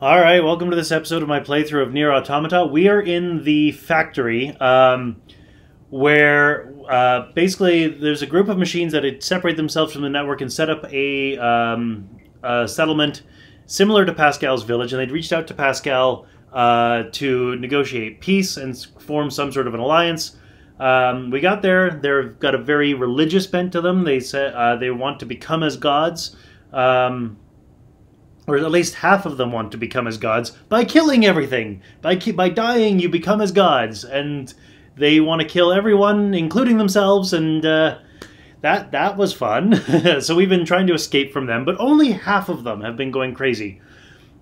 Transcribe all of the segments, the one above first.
All right, welcome to this episode of my playthrough of Nier Automata. We are in the factory, um, where uh, basically there's a group of machines that had separate themselves from the network and set up a, um, a settlement similar to Pascal's village, and they'd reached out to Pascal uh, to negotiate peace and form some sort of an alliance. Um, we got there. They've got a very religious bent to them. They said uh, they want to become as gods. Um, or at least half of them want to become as gods by killing everything. By by dying, you become as gods, and they want to kill everyone, including themselves. And uh, that that was fun. so we've been trying to escape from them, but only half of them have been going crazy.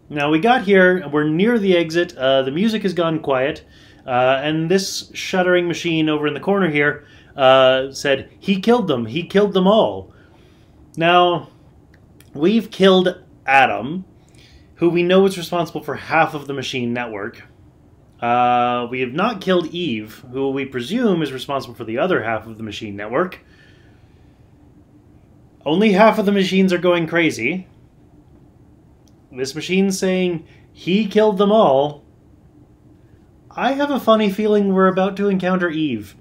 Now we got here. We're near the exit. Uh, the music has gone quiet, uh, and this shuddering machine over in the corner here uh, said he killed them. He killed them all. Now we've killed Adam, who we know is responsible for half of the machine network. Uh, we have not killed Eve, who we presume is responsible for the other half of the machine network. Only half of the machines are going crazy. This machine's saying he killed them all. I have a funny feeling we're about to encounter Eve.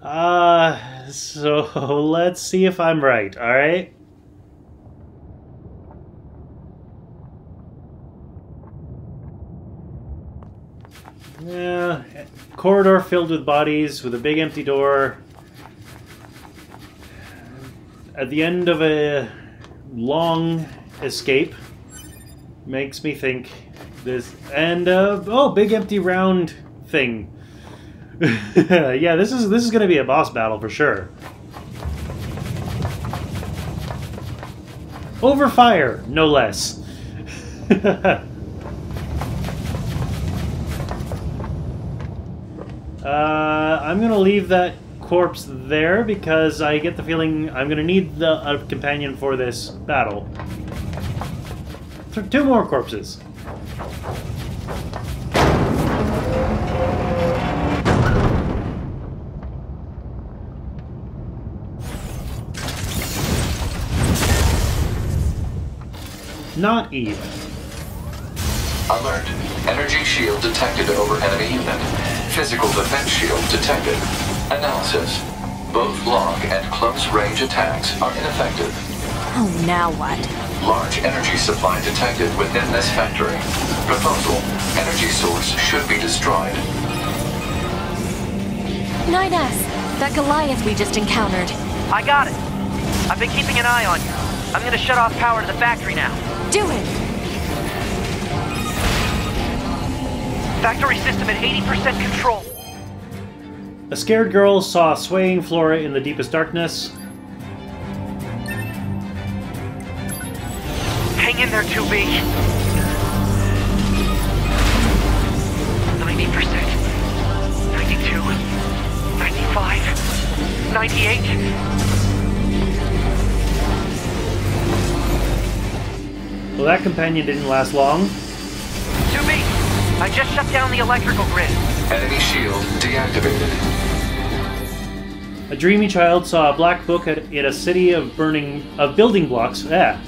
Uh, so let's see if I'm right, alright? Yeah, corridor filled with bodies with a big empty door. At the end of a long escape, makes me think this and uh, oh, big empty round thing. yeah, this is this is to be a boss battle for sure. Over fire, no less. Uh, I'm gonna leave that corpse there because I get the feeling I'm gonna need the a companion for this battle. Th- two more corpses. Not Eve. Alert. Energy shield detected over enemy unit. Physical defense shield detected. Analysis. Both long and close range attacks are ineffective. Oh, now what? Large energy supply detected within this factory. Proposal. Energy source should be destroyed. 9S, that Goliath we just encountered. I got it. I've been keeping an eye on you. I'm gonna shut off power to the factory now. Do it! Factory system at 80% control. A scared girl saw swaying Flora in the deepest darkness. Hang in there, 2B. 90%. 92. 95. 98. Well, that companion didn't last long. 2B. I just shut down the electrical grid. Enemy shield deactivated. A dreamy child saw a black book at, in a city of burning of building blocks. Yeah.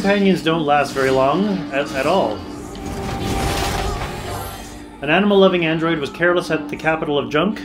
Companions don't last very long at, at all. An animal loving android was careless at the capital of junk.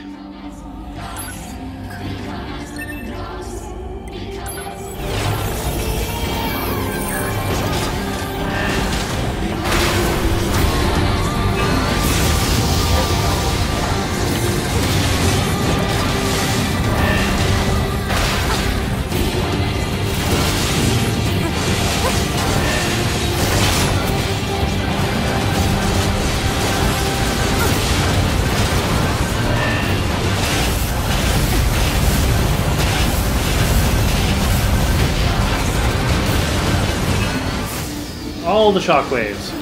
all the shockwaves.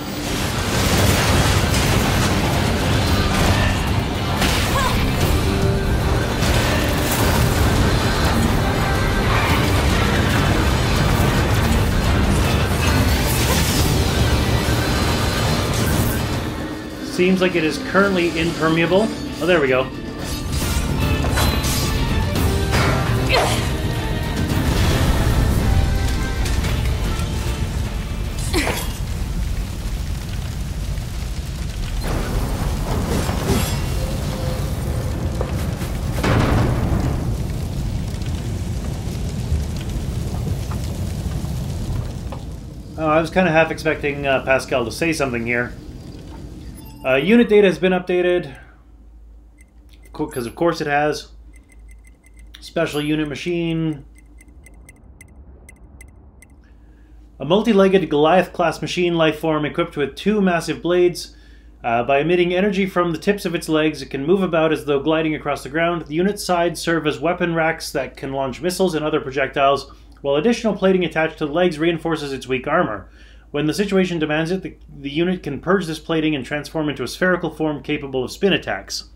Seems like it is currently impermeable. Oh, there we go. I was kind of half expecting uh, Pascal to say something here. Uh, unit data has been updated. Because, of course, it has. Special unit machine. A multi-legged Goliath-class machine life form equipped with two massive blades. Uh, by emitting energy from the tips of its legs, it can move about as though gliding across the ground. The unit's sides serve as weapon racks that can launch missiles and other projectiles, while additional plating attached to the legs reinforces its weak armor. When the situation demands it, the, the unit can purge this plating and transform into a spherical form capable of spin attacks.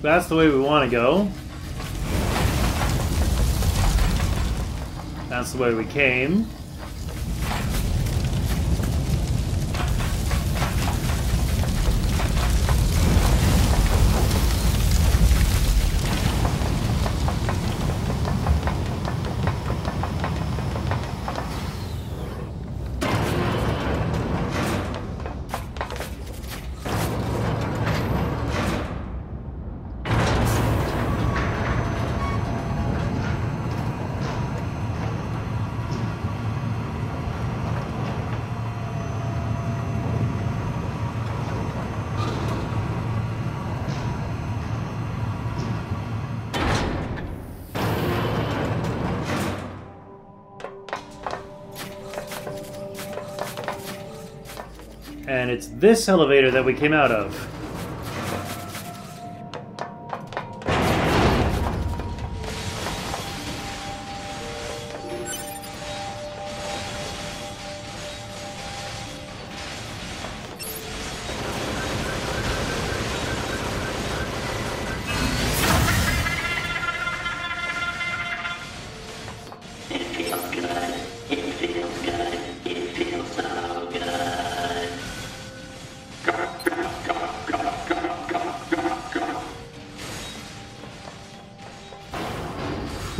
That's the way we want to go. That's the way we came. And it's this elevator that we came out of.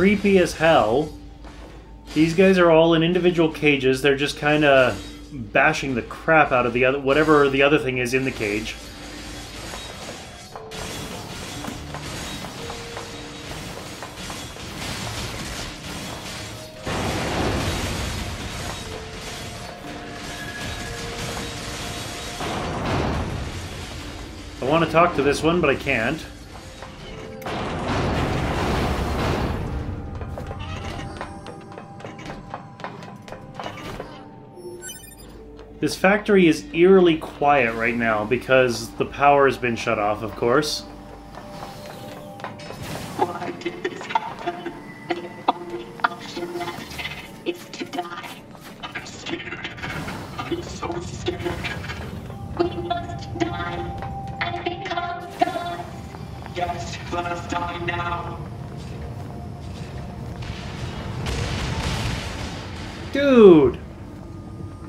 Creepy as hell. These guys are all in individual cages. They're just kind of bashing the crap out of the other whatever the other thing is in the cage. I want to talk to this one, but I can't. This factory is eerily quiet right now because the power has been shut off, of course.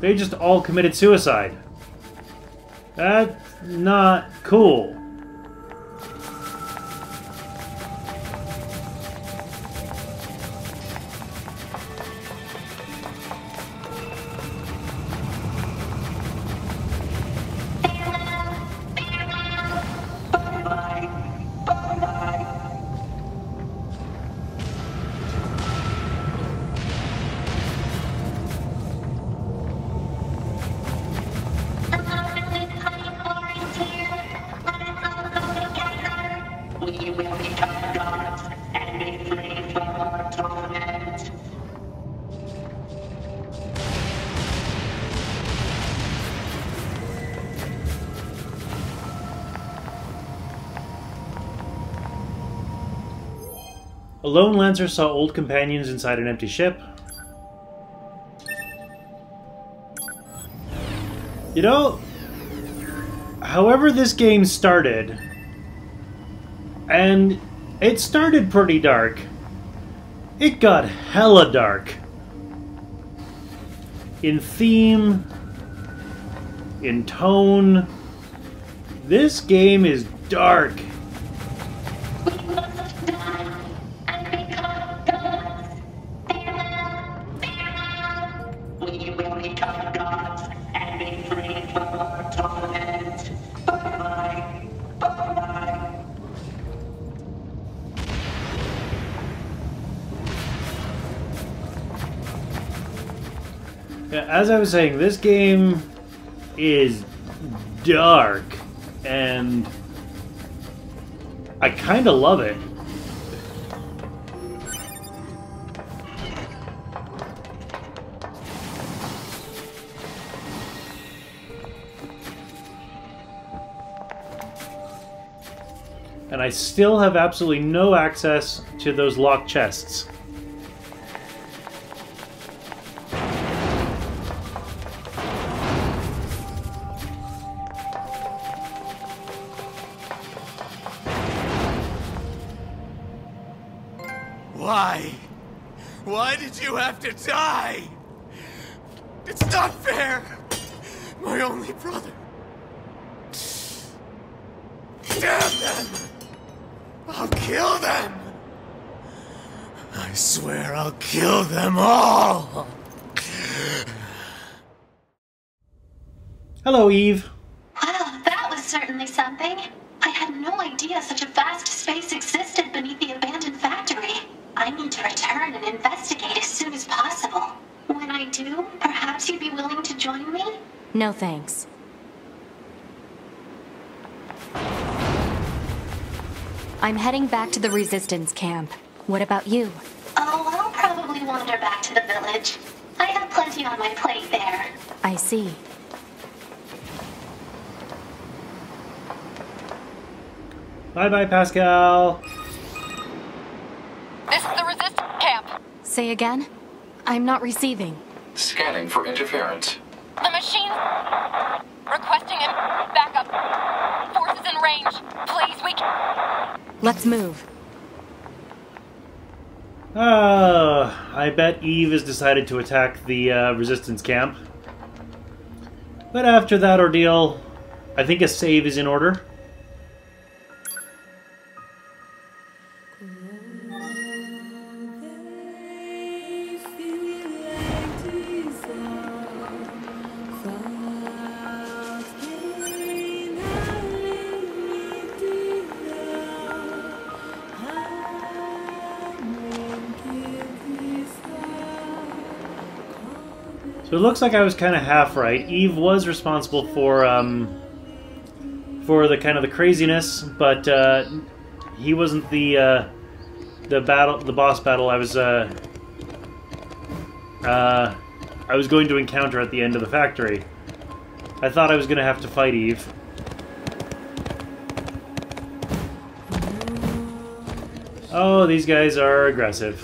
They just all committed suicide. That's not cool. A lone lancer saw old companions inside an empty ship. You know, however this game started, and It started pretty dark. It got hella dark. In theme, in tone. This game is dark. I was saying, this game is dark, and I kind of love it. And I still have absolutely no access to those locked chests. Die? It's not fair! My only brother. Damn them! I'll kill them! I swear I'll kill them all! Hello, Eve. Well, that was certainly something. I had no idea such a vast space existed beneath the abandoned factory. I need to return and investigate do, perhaps you'd be willing to join me? No thanks. I'm heading back to the resistance camp. What about you? Oh, I'll probably wander back to the village. I have plenty on my plate there. I see. Bye bye, Pascal. This is the resistance camp. Say again? I'm not receiving. Scanning for interference. The machine requesting an backup. Forces in range. Please, we can. Let's move. Uh, I bet Eve has decided to attack the uh, resistance camp. But after that ordeal, I think a save is in order. It looks like I was kind of half right. Eve was responsible for um, for the kind of the craziness, but uh, he wasn't the uh, the battle, the boss battle. I was uh, uh, I was going to encounter at the end of the factory. I thought I was going to have to fight Eve. Oh, these guys are aggressive.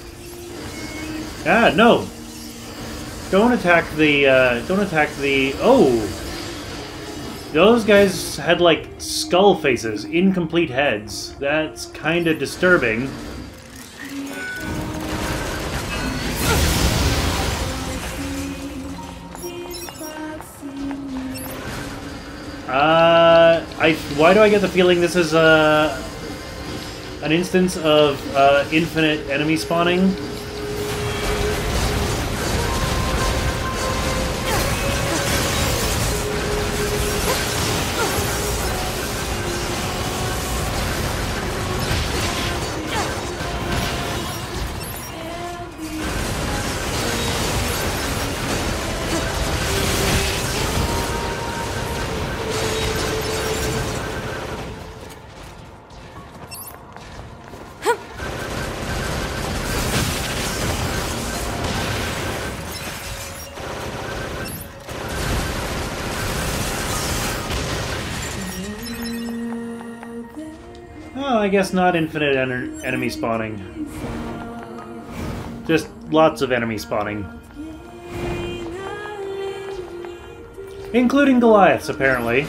Ah, no! Don't attack the, uh, don't attack the, oh! Those guys had, like, skull faces, incomplete heads. That's kind of disturbing. Uh, I, why do I get the feeling this is, uh, an instance of, uh, infinite enemy spawning? I guess not infinite en enemy spawning. Just lots of enemy spawning. Including Goliaths, apparently.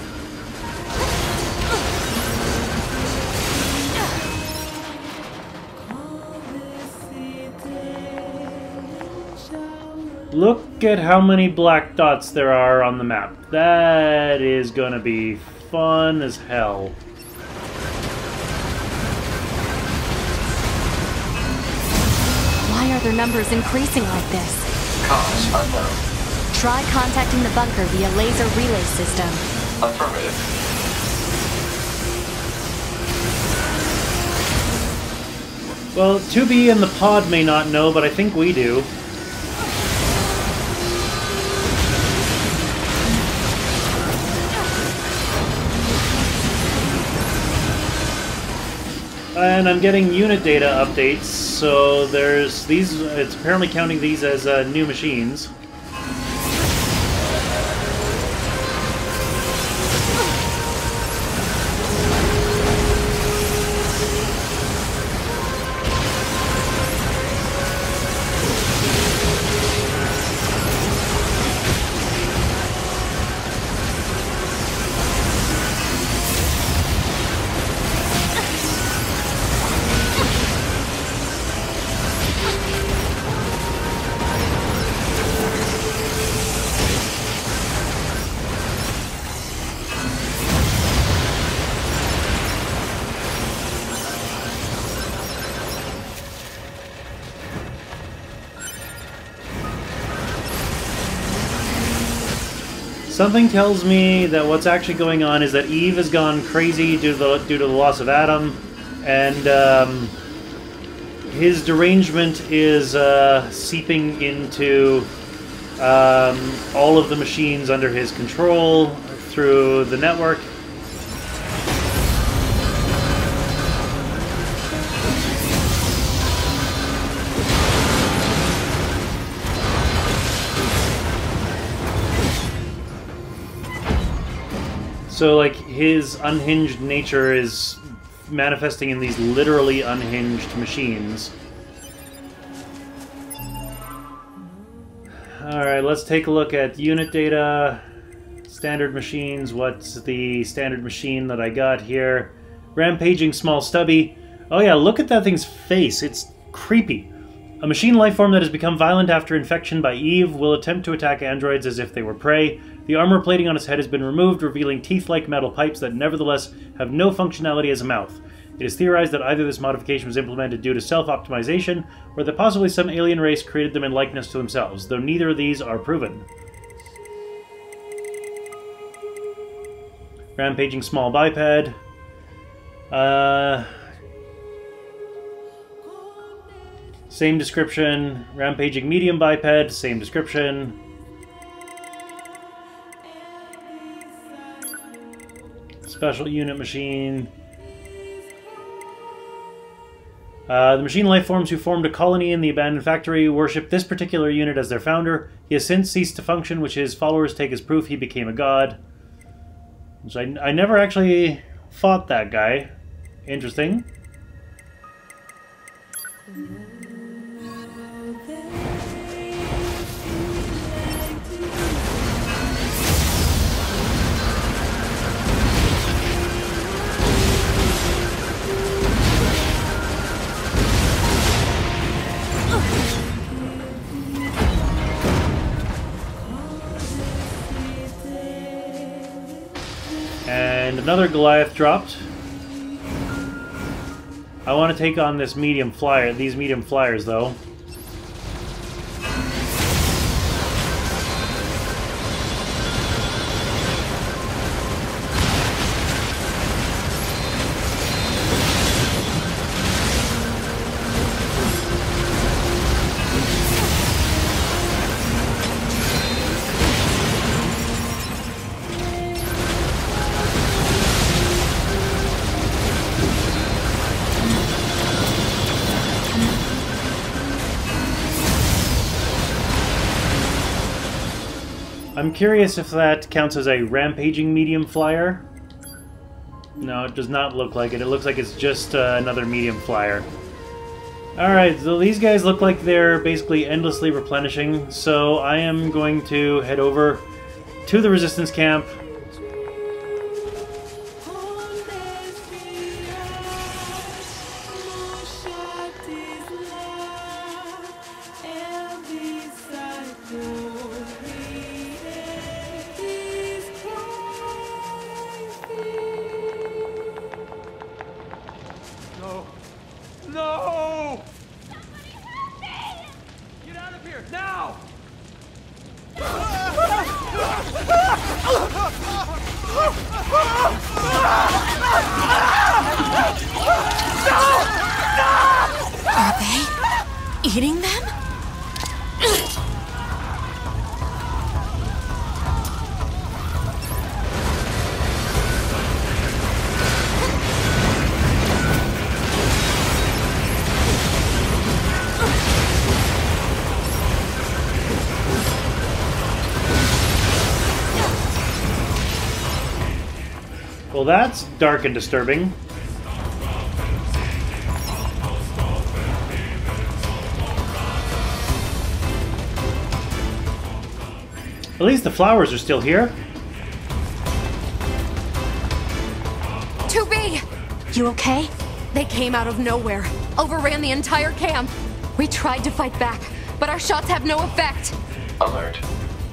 Look at how many black dots there are on the map. That is gonna be fun as hell. Their numbers increasing like this? Cause unknown. Try contacting the bunker via laser relay system. Affirmative. Well, 2B and the pod may not know, but I think we do. And I'm getting unit data updates, so there's these, it's apparently counting these as uh, new machines. Something tells me that what's actually going on is that Eve has gone crazy due to the, due to the loss of Adam, and um, his derangement is uh, seeping into um, all of the machines under his control through the network. So, like, his unhinged nature is manifesting in these literally unhinged machines. Alright, let's take a look at unit data. Standard machines. What's the standard machine that I got here? Rampaging small stubby. Oh yeah, look at that thing's face. It's creepy. A machine life form that has become violent after infection by Eve will attempt to attack androids as if they were prey. The armor plating on its head has been removed, revealing teeth-like metal pipes that nevertheless have no functionality as a mouth. It is theorized that either this modification was implemented due to self-optimization, or that possibly some alien race created them in likeness to themselves, though neither of these are proven. Rampaging small biped. Uh, same description. Rampaging medium biped, same description. Special unit machine. Uh, the machine life forms who formed a colony in the abandoned factory worship this particular unit as their founder. He has since ceased to function, which his followers take as proof he became a god. Which I, I never actually fought that guy. Interesting. Another Goliath dropped. I want to take on this medium flyer, these medium flyers though. I'm curious if that counts as a rampaging medium flyer. No, it does not look like it. It looks like it's just uh, another medium flyer. Alright, so these guys look like they're basically endlessly replenishing, so I am going to head over to the resistance camp. Well, that's dark and disturbing. At least the flowers are still here. 2B! You okay? They came out of nowhere, overran the entire camp. We tried to fight back, but our shots have no effect. Alert.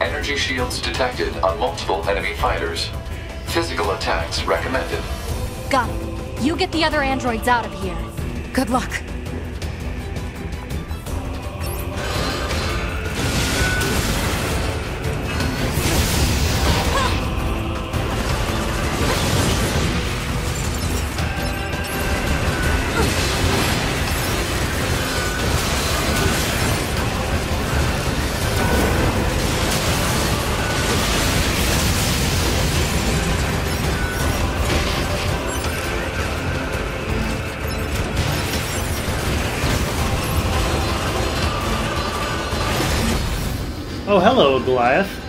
Energy shields detected on multiple enemy fighters. Physical attacks recommended. Got it. You get the other androids out of here. Good luck. Oh, hello, Goliath.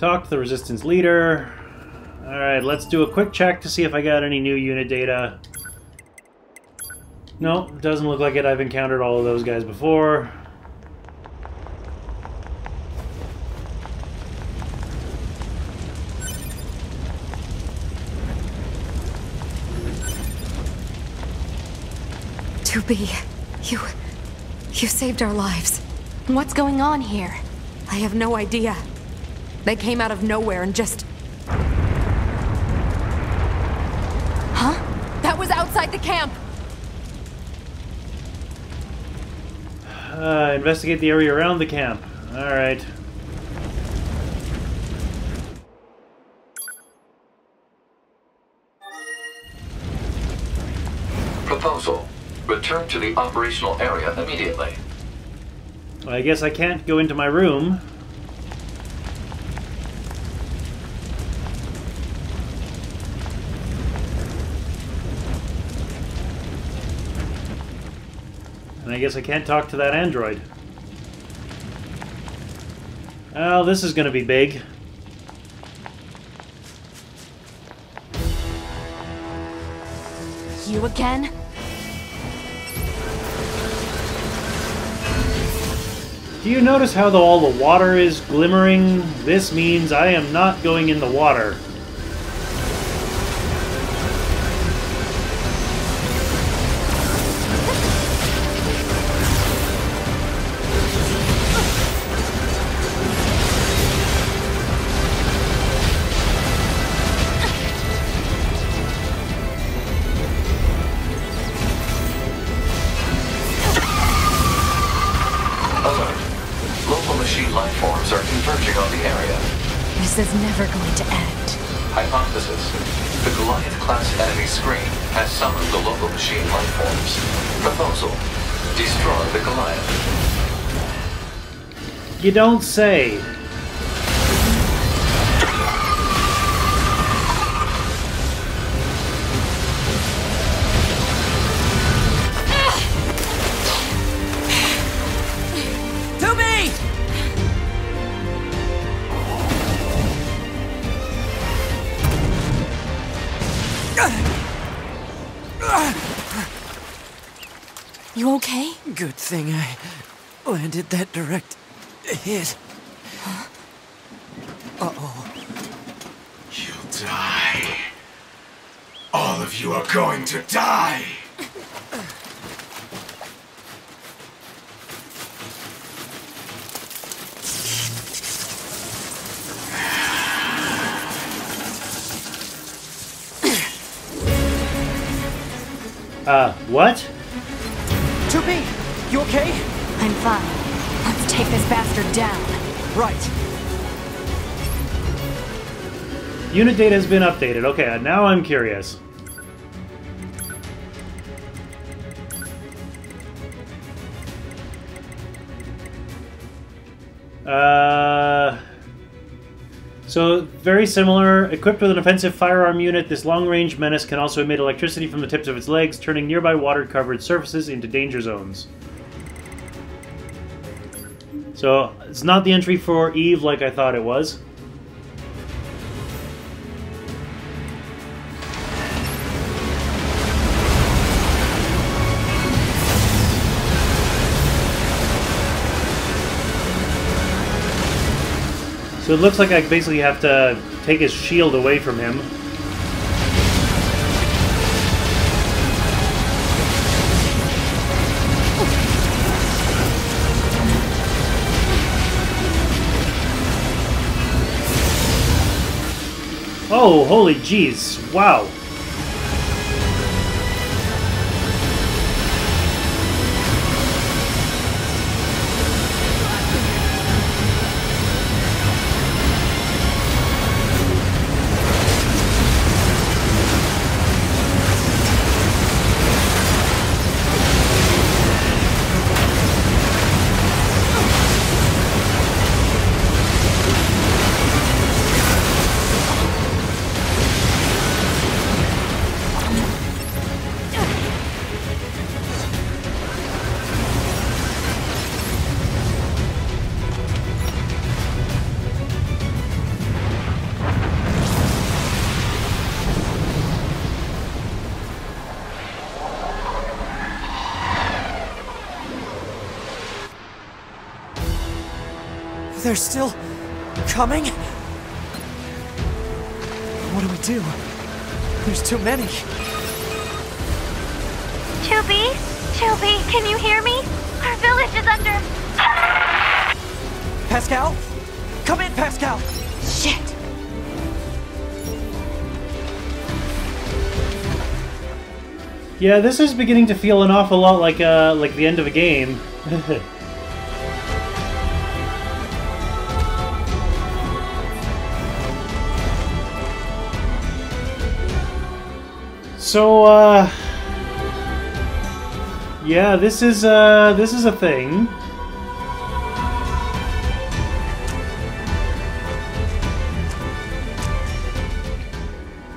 Talk to the Resistance leader. Alright, let's do a quick check to see if I got any new unit data. No, doesn't look like it. I've encountered all of those guys before. 2B. You. You saved our lives. What's going on here? I have no idea. They came out of nowhere and just. Huh? That was outside the camp! Uh, investigate the area around the camp. Alright. Proposal. Return to the operational area immediately. Well, I guess I can't go into my room. Guess I can't talk to that android. Oh, this is going to be big. You again? Do you notice how the, all the water is glimmering? This means I am not going in the water. You don't say. 2B! You okay? Good thing I landed that direct hit. Uh-oh. You'll die. All of you are going to die. Uh, what? 2B! You okay? I'm fine. Take this bastard down. Right. Unit data has been updated. Okay, now I'm curious. Uh, so very similar. Equipped with an offensive firearm unit, this long-range menace can also emit electricity from the tips of its legs, turning nearby water-covered surfaces into danger zones. So it's not the entry for Eve like I thought it was. So it looks like I basically have to take his shield away from him. Oh, holy jeez. Wow. They're still coming? What do we do? There's too many. 2B? 2B, can you hear me? Our village is under. Pascal? Come in, Pascal! Shit! Yeah, this is beginning to feel an awful lot like uh like the end of a game. so uh Yeah, this is uh this is a thing.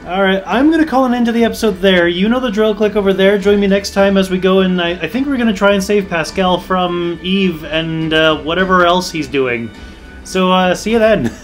Alright, I'm going to call an end to the episode there. You know the drill, click over there. Join me next time as we go and I, I think we're going to try and save Pascal from Eve and uh, whatever else he's doing. So, uh, see you then.